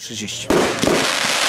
30.